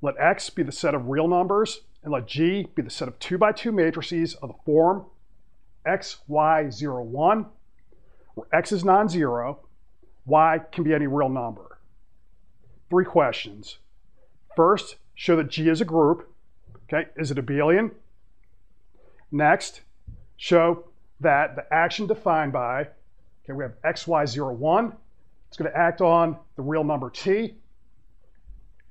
let X be the set of real numbers, and let G be the set of 2 by 2 matrices of the form X, Y, 0, 1, where X is non-zero, Y can be any real number. Three questions. First, show that G is a group. Okay, is it abelian? Next, show that the action defined by, okay, we have X, Y, 0, 1. It's going to act on the real number T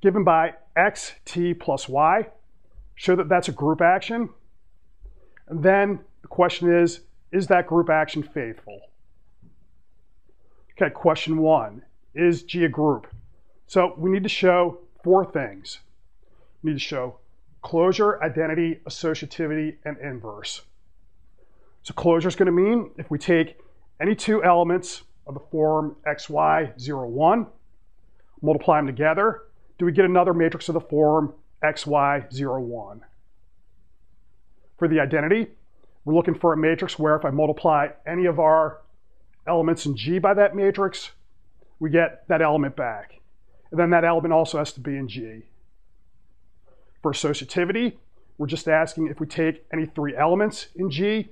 given by x, t plus y. Show that that's a group action. And then the question is, is that group action faithful? Okay, question one, is G a group? So we need to show four things. We need to show closure, identity, associativity, and inverse. So closure is going to mean if we take any two elements of the form xy 0, 1, multiply them together, do we get another matrix of the form xy, 0, 1? For the identity, we're looking for a matrix where if I multiply any of our elements in G by that matrix, we get that element back. And then that element also has to be in G. For associativity, we're just asking if we take any three elements in G,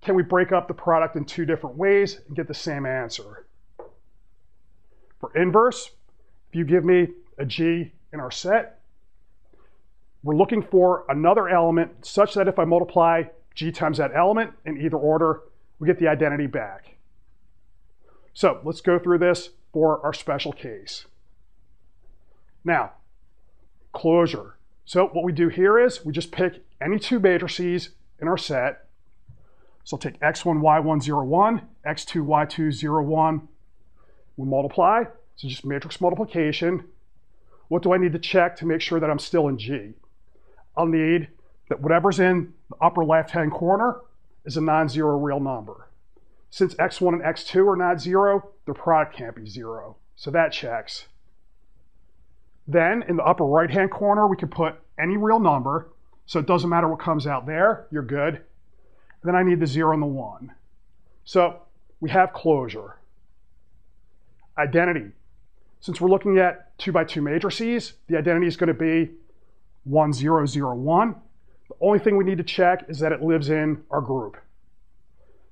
can we break up the product in two different ways and get the same answer? For inverse, if you give me a G in our set. We're looking for another element such that if I multiply G times that element in either order, we get the identity back. So let's go through this for our special case. Now, closure. So what we do here is we just pick any two matrices in our set. So I'll take x1, y1, 0, 1, x2, y2, 0, 1. We multiply, so just matrix multiplication. What do I need to check to make sure that I'm still in G? I'll need that whatever's in the upper left-hand corner is a non-zero real number. Since x1 and x2 are not zero, their product can't be zero. So that checks. Then in the upper right-hand corner, we can put any real number. So it doesn't matter what comes out there, you're good. Then I need the zero and the one. So we have closure. Identity. Since we're looking at two by two matrices, the identity is going to be 1, 0, 0, 1. The only thing we need to check is that it lives in our group.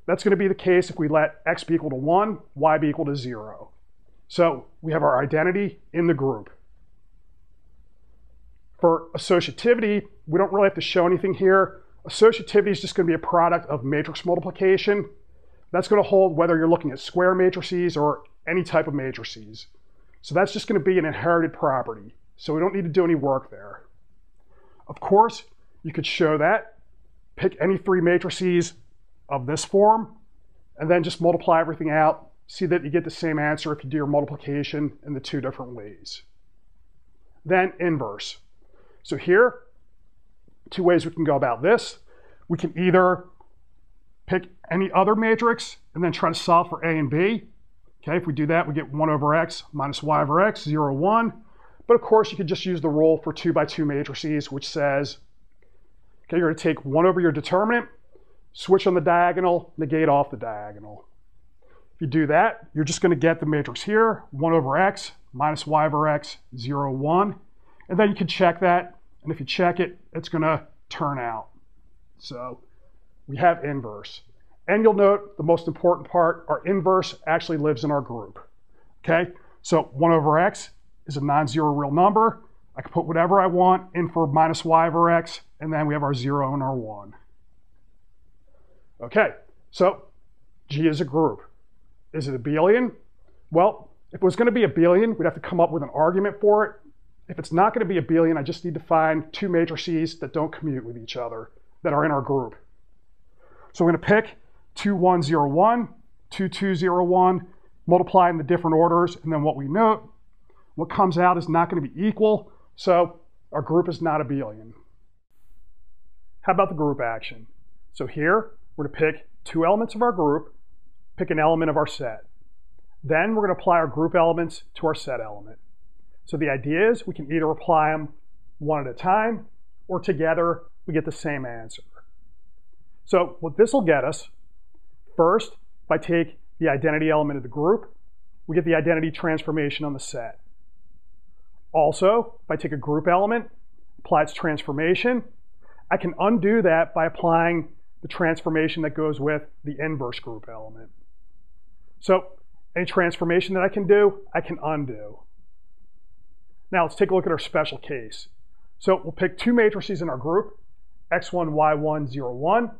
That's going to be the case if we let x be equal to 1, y be equal to 0. So we have our identity in the group. For associativity, we don't really have to show anything here. Associativity is just going to be a product of matrix multiplication. That's going to hold whether you're looking at square matrices or any type of matrices. So that's just going to be an inherited property. So we don't need to do any work there. Of course, you could show that, pick any three matrices of this form, and then just multiply everything out. See that you get the same answer if you do your multiplication in the two different ways. Then inverse. So here, two ways we can go about this. We can either pick any other matrix and then try to solve for A and B, Okay, if we do that, we get 1 over x minus y over x, 0, 1. But of course, you could just use the rule for 2 by 2 matrices, which says, okay, you're going to take 1 over your determinant, switch on the diagonal, negate off the diagonal. If you do that, you're just going to get the matrix here, 1 over x minus y over x, 0, 1. And then you can check that, and if you check it, it's going to turn out. So we have inverse. And you'll note the most important part, our inverse actually lives in our group. Okay, so 1 over x is a non-zero real number. I can put whatever I want in for minus y over x, and then we have our 0 and our 1. Okay, so G is a group. Is it abelian? Well, if it was going to be abelian, we'd have to come up with an argument for it. If it's not going to be abelian, I just need to find two matrices that don't commute with each other that are in our group. So we're going to pick 2101, 2201, multiply in the different orders, and then what we note, what comes out is not going to be equal, so our group is not abelian. How about the group action? So here, we're going to pick two elements of our group, pick an element of our set. Then we're going to apply our group elements to our set element. So the idea is we can either apply them one at a time or together we get the same answer. So what this will get us First, if I take the identity element of the group, we get the identity transformation on the set. Also, if I take a group element, apply its transformation, I can undo that by applying the transformation that goes with the inverse group element. So any transformation that I can do, I can undo. Now let's take a look at our special case. So we'll pick two matrices in our group, x1, y1, 0, 1,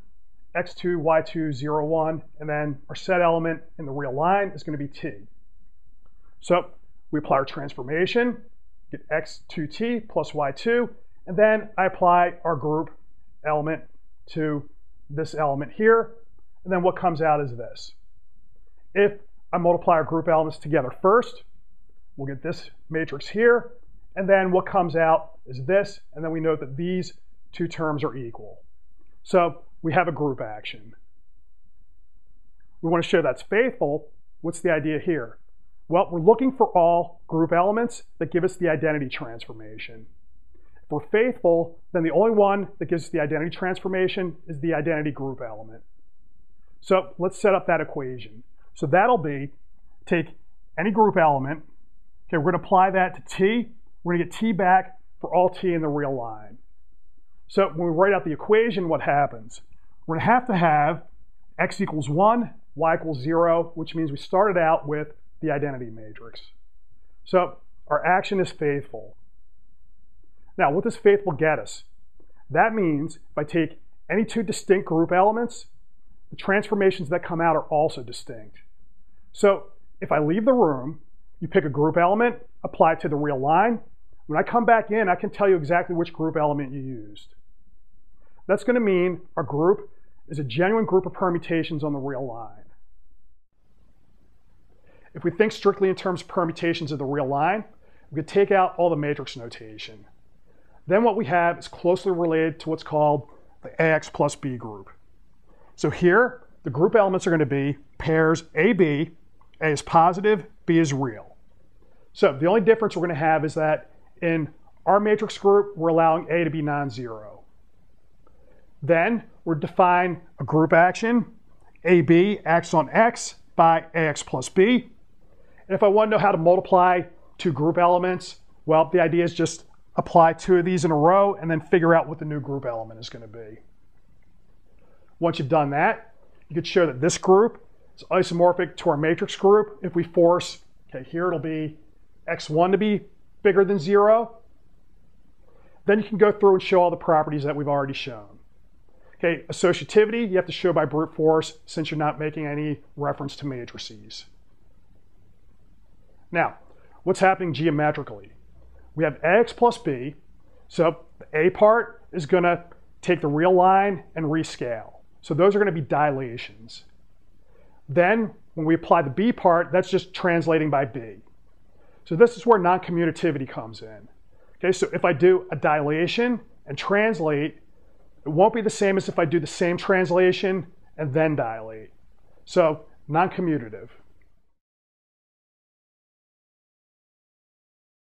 x2, y2, 0, 1, and then our set element in the real line is going to be t. So we apply our transformation, get x2t plus y2, and then I apply our group element to this element here, and then what comes out is this. If I multiply our group elements together first, we'll get this matrix here, and then what comes out is this, and then we note that these two terms are equal. So we have a group action. We want to show that's faithful. What's the idea here? Well, we're looking for all group elements that give us the identity transformation. If we're faithful, then the only one that gives us the identity transformation is the identity group element. So let's set up that equation. So that'll be, take any group element, okay, we're gonna apply that to t, we're gonna get t back for all t in the real line. So when we write out the equation, what happens? We're gonna have to have x equals one, y equals zero, which means we started out with the identity matrix. So our action is faithful. Now, what does faithful get us? That means if I take any two distinct group elements, the transformations that come out are also distinct. So if I leave the room, you pick a group element, apply it to the real line. When I come back in, I can tell you exactly which group element you used. That's going to mean our group is a genuine group of permutations on the real line. If we think strictly in terms of permutations of the real line, we could take out all the matrix notation. Then what we have is closely related to what's called the AX plus B group. So here, the group elements are going to be pairs AB, A is positive, B is real. So the only difference we're going to have is that in our matrix group, we're allowing A to be non-zero. Then we're define a group action, AB acts on X by AX plus B. And if I want to know how to multiply two group elements, well, the idea is just apply two of these in a row, and then figure out what the new group element is going to be. Once you've done that, you could show that this group is isomorphic to our matrix group. If we force, okay, here it'll be x1 to be bigger than zero. Then you can go through and show all the properties that we've already shown. Okay, associativity, you have to show by brute force since you're not making any reference to matrices. Now, what's happening geometrically? we have ax plus b. So the a part is going to take the real line and rescale. So those are going to be dilations. Then when we apply the b part, that's just translating by b. So this is where non-commutativity comes in. Okay, so if I do a dilation and translate, it won't be the same as if I do the same translation and then dilate. So non-commutative.